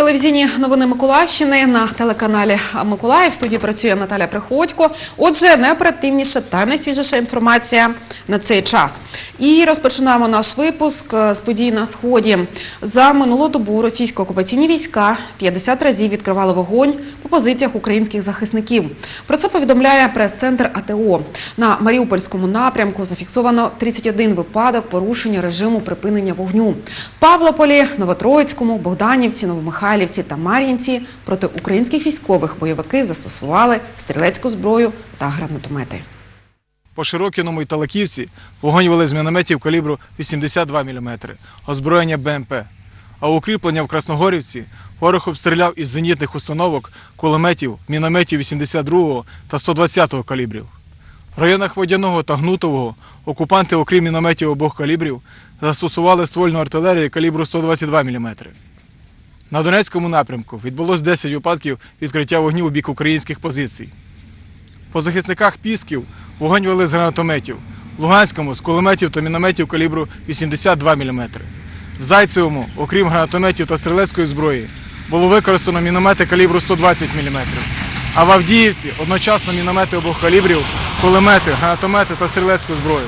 Телевізійні новини Миколаївщини на телеканалі Миколаїв. В студії працює Наталя Приходько. Отже, найоперативніша та найсвіжіша інформація на цей час. І розпочинаємо наш випуск е, з подій на сході. За минулу добу російсько-окупаційні війська 50 разів відкривали вогонь по позиціях українських захисників. Про це повідомляє прес-центр АТО. На Маріупольському напрямку зафіксовано 31 випадок порушення режиму припинення вогню. В Павлополі, Новотроїцькому, Богданівці, Новомихайлівці та Мар'їнці проти українських військових бойовики застосували стрілецьку зброю та гранатомети. По Широкіному і Талаківці вогонь вели з мінометів калібру 82 мм, озброєння БМП. А укріплення в Красногорівці ворог обстріляв із зенітних установок, кулеметів, мінометів 82-го та 120-го калібрів. В районах Водяного та Гнутового окупанти, окрім мінометів обох калібрів, застосували ствольну артилерію калібру 122 мм. На Донецькому напрямку відбулось 10 випадків відкриття вогню у бік українських позицій. По захисниках Пісків вогонь вели з гранатометів. В Луганському з кулеметів та мінометів калібру 82 мм. В Зайцевому, окрім гранатометів та стрілецької зброї, було використано міномети калібру 120 мм. А в Авдіївці одночасно міномети обох калібрів, кулемети, гранатомети та стрілецьку зброю.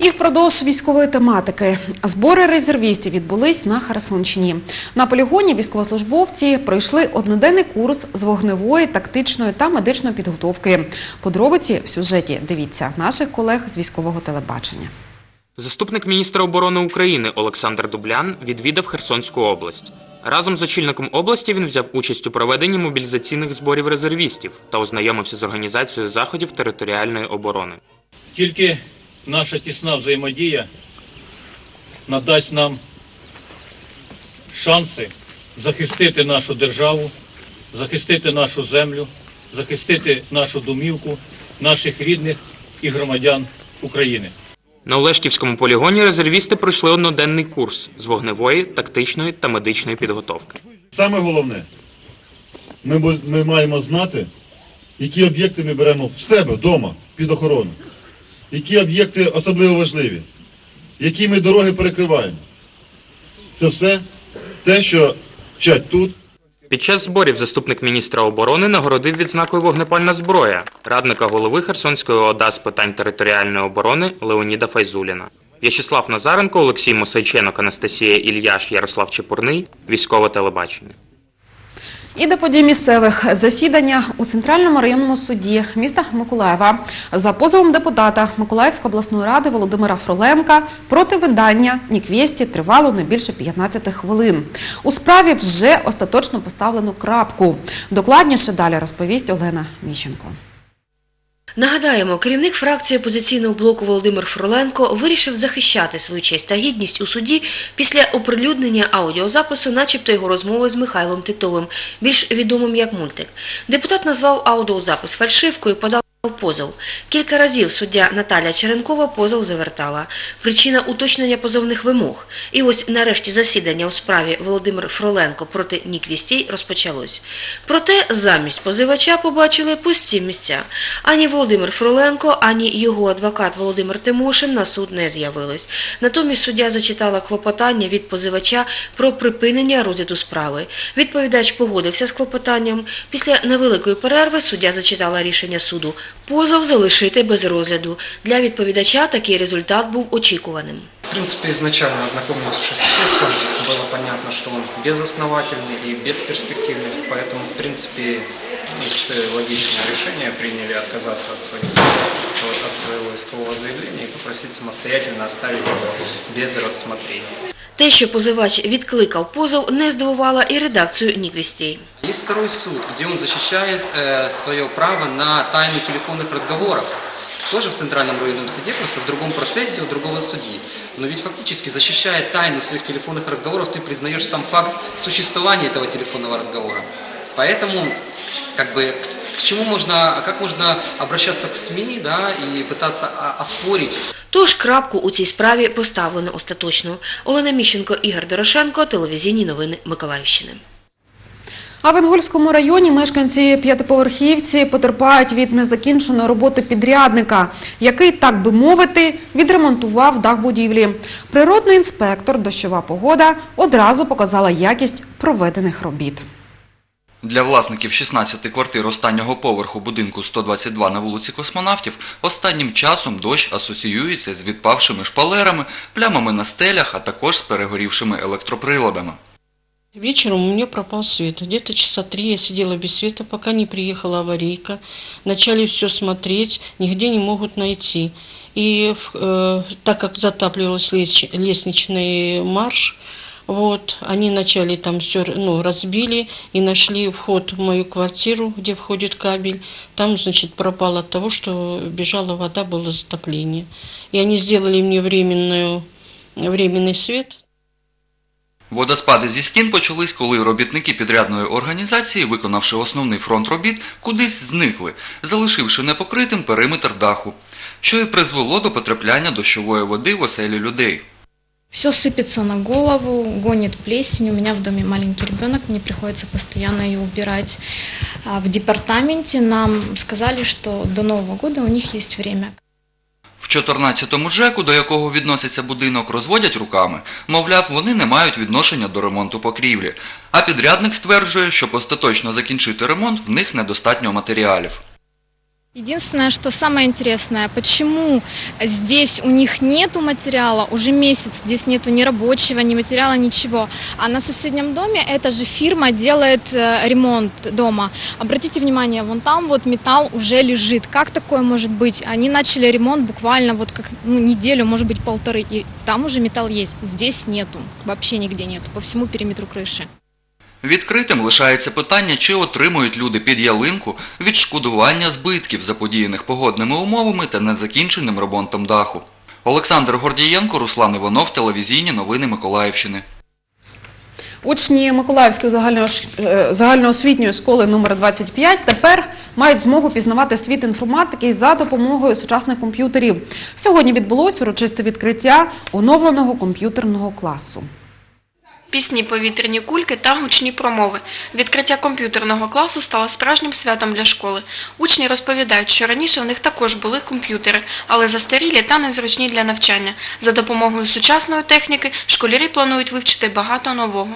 І впродовж військової тематики збори резервістів відбулись на Херсонщині. На полігоні військовослужбовці пройшли одноденний курс з вогневої, тактичної та медичної підготовки. Подробиці в сюжеті дивіться наших колег з військового телебачення. Заступник міністра оборони України Олександр Дублян відвідав Херсонську область. Разом з очільником області він взяв участь у проведенні мобілізаційних зборів резервістів та ознайомився з організацією заходів територіальної оборони. Тільки наша тісна взаємодія надасть нам шанси захистити нашу державу, захистити нашу землю, захистити нашу домівку, наших рідних і громадян України. На Олешківському полігоні резервісти пройшли одноденний курс з вогневої, тактичної та медичної підготовки. Саме головне, ми, ми маємо знати, які об'єкти ми беремо в себе вдома під охорону, які об'єкти особливо важливі, які ми дороги перекриваємо. Це все те, що вчать тут. Під час зборів заступник міністра оборони нагородив відзнакою вогнепальна зброя радника голови Херсонської ОДА з питань територіальної оборони Леоніда Файзуліна. В'ячеслав Назаренко, Олексій Мосейченок, Анастасія Ільяш, Ярослав Чепурний, військове телебачення. І до подій місцевих засідання у центральному районному суді міста Миколаєва за позовом депутата Миколаївської обласної ради Володимира Фроленка проти видання Ніквєсті тривало не більше 15 хвилин. У справі вже остаточно поставлено крапку. Докладніше далі розповість Олена Міщенко. Нагадаємо, керівник фракції опозиційного блоку Володимир Фроленко вирішив захищати свою честь та гідність у суді після оприлюднення аудіозапису, начебто його розмови з Михайлом Титовим, більш відомим як мультик. Депутат назвав аудіозапис фальшивкою, подав позов. Кілька разів суддя Наталя Черенкова позов завертала. Причина уточнення позовних вимог. І ось нарешті засідання у справі Володимир Фроленко проти Ніквістій розпочалось. Проте замість позивача побачили пусті місця. Ані Володимир Фроленко, ані його адвокат Володимир Тимошин на суд не з'явились. Натомість суддя зачитала клопотання від позивача про припинення розгляду справи. Відповідач погодився з клопотанням. Після невеликої перерви суддя зачитала рішення суду. Позов залишити без розгляду. Для відповідача такий результат був очікуваним. В принципе, изначально ознакомившись с иском, было понятно, что он безосновательный и бесперспективный, поэтому, в принципе, есть логичное решение, приняли отказаться от своего, искового- от своего искового заявления и попросить самостоятельно оставить его без рассмотрения. Те, що позивач відкликав позов, не здивувало і редакцію Ніквістій. Есть второй суд, где он защищает э, свое право на тайну телефонных разговоров. Тоже в Центральном районном суде, просто в другом процессе у другого судьи. Но ведь фактически защищая тайну своих телефонных разговоров, ты признаешь сам факт существования этого телефонного разговора. Поэтому, как бы, к чему можно, как можно обращаться к СМИ, да, и пытаться о- оспорить Тож крапку у цій справі поставлено остаточно. Олена Міщенко, Ігор Дорошенко, телевізійні новини Миколаївщини. А в Інгульському районі мешканці п'ятиповерхівці потерпають від незакінченої роботи підрядника, який, так би мовити, відремонтував дах будівлі. Природний інспектор «Дощова погода» одразу показала якість проведених робіт. Для власників 16 квартир останнього поверху будинку 122 на вулиці Космонавтів останнім часом дощ асоціюється з відпавшими шпалерами, плямами на стелях, а також з перегорівшими електроприладами. Вечером у меня пропал свет. Где-то часа три я сидела без света, пока не приехала аварийка. Начали все смотреть, нигде не могут найти. И э, так как затапливался лес- лестничный марш, вот, они начали там все, ну, разбили и нашли вход в мою квартиру, где входит кабель. Там, значит, пропало от того, что бежала вода, было затопление. И они сделали мне временную, временный свет. Водоспади зі стін почались, коли робітники підрядної організації, виконавши основний фронт робіт, кудись зникли, залишивши непокритим периметр даху, що і призвело до потрапляння дощової води в оселі людей. Все сыпется на голову, гонит плесень. У меня в доме маленький ребенок, мне приходится постоянно ее убирать. В департаменте нам сказали, что до Нового года у них есть время. В 14-му ЖЕКу, до якого відноситься будинок, розводять руками. Мовляв, вони не мають відношення до ремонту покрівлі. А підрядник стверджує, щоб остаточно закінчити ремонт, в них недостатньо матеріалів. Единственное, что самое интересное, почему здесь у них нету материала, уже месяц здесь нету ни рабочего, ни материала, ничего. А на соседнем доме эта же фирма делает э, ремонт дома. Обратите внимание, вон там вот металл уже лежит. Как такое может быть? Они начали ремонт буквально вот как ну, неделю, может быть полторы, и там уже металл есть. Здесь нету, вообще нигде нету, по всему периметру крыши. Відкритим лишається питання, чи отримують люди під ялинку відшкодування збитків, заподіяних погодними умовами та незакінченим ремонтом даху. Олександр Гордієнко, Руслан Іванов, телевізійні новини Миколаївщини. Учні Миколаївської е, загальноосвітньої школи номер 25 тепер мають змогу пізнавати світ інформатики за допомогою сучасних комп'ютерів. Сьогодні відбулось урочисте відкриття оновленого комп'ютерного класу. Пісні, повітряні кульки та гучні промови. Відкриття комп'ютерного класу стало справжнім святом для школи. Учні розповідають, що раніше в них також були комп'ютери, але застарілі та незручні для навчання. За допомогою сучасної техніки школярі планують вивчити багато нового.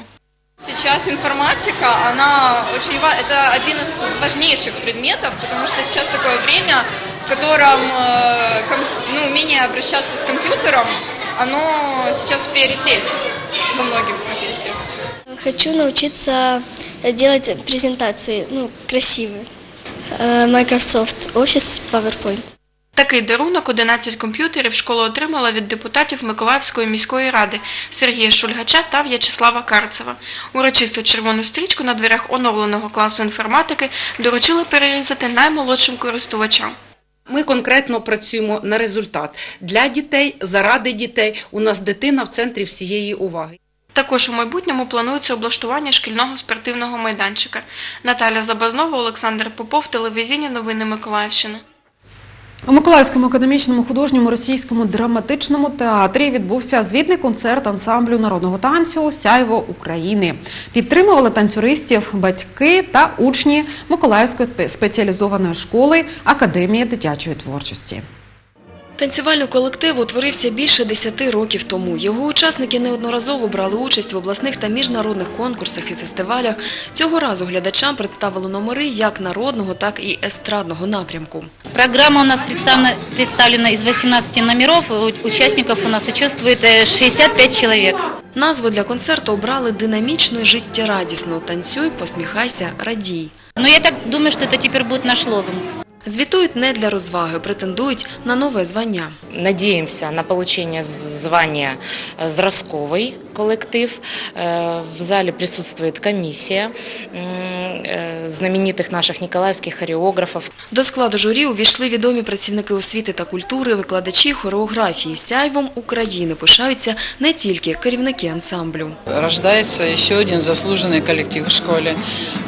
Сейчас информатика, она очень это один из важнейших предметов, потому что сейчас такое время, в котором э, ну, умение обращаться с компьютером, оно сейчас в приоритете во многих профессиях. Хочу научиться делать презентации, ну, красивые. Э, Microsoft Office, PowerPoint. Такий дарунок 11 комп'ютерів школа отримала від депутатів Миколаївської міської ради Сергія Шульгача та В'ячеслава Карцева. Урочисто червону стрічку на дверях оновленого класу інформатики доручили перерізати наймолодшим користувачам. Ми конкретно працюємо на результат для дітей, заради дітей. У нас дитина в центрі всієї уваги. Також у майбутньому планується облаштування шкільного спортивного майданчика. Наталя Забазнова, Олександр Попов, телевізійні новини Миколаївщини. У Миколаївському академічному художньому російському драматичному театрі відбувся звітний концерт ансамблю народного танцю Сяйво України. Підтримували танцюристів батьки та учні Миколаївської спеціалізованої школи Академії дитячої творчості. Танцювальний колектив утворився більше 10 років тому. Його учасники неодноразово брали участь в обласних та міжнародних конкурсах і фестивалях. Цього разу глядачам представили номери як народного, так і естрадного напрямку. Программа у нас представлена, представлена из 18 номеров. У- Участников у нас участвует э, 65 человек. Назву для концерту обрали динамічну і життєрадісну «Танцюй, посміхайся, радій». Но я так думаю, что это теперь будет наш лозунг. Звітують не для розваги, претендують на нове звання. Надеемся на получение з- звания э, «Зразковый коллектив». Э, В зале присутствует комиссия м, э, знаменитых наших николаевских хореографов. До складу журі увійшли відомі працівники освіти та культури, викладачі хореографії. Сяйвом України пишаються не тільки керівники ансамблю. Рождается еще один заслуженный коллектив в школе.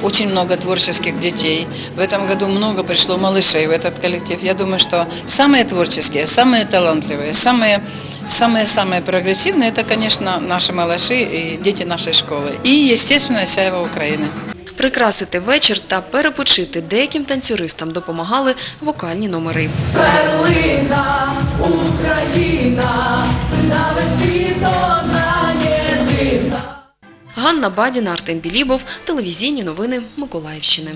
Очень много творческих детей. В этом году много пришло малышей в этот коллектив. Я думаю, что самые творческие, самые талантливые, самые Самые-самые прогрессивные – это, конечно, наши малыши и дети нашей школы. И, естественно, Сяева Украины. Прикрасити вечір та перепочити деяким танцюристам допомагали вокальні номери. Перлина, Україна, на весь світ одна єдина. Ганна Бадіна, Артем Білібов, телевізійні новини Миколаївщини.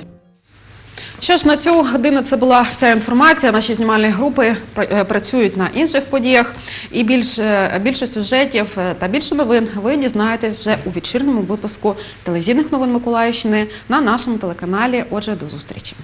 Що ж, на цю годину це була вся інформація. Наші знімальні групи е, працюють на інших подіях. І більше, більше сюжетів е, та більше новин ви дізнаєтесь вже у вечірньому випуску телевізійних новин Миколаївщини на нашому телеканалі. Отже, до зустрічі.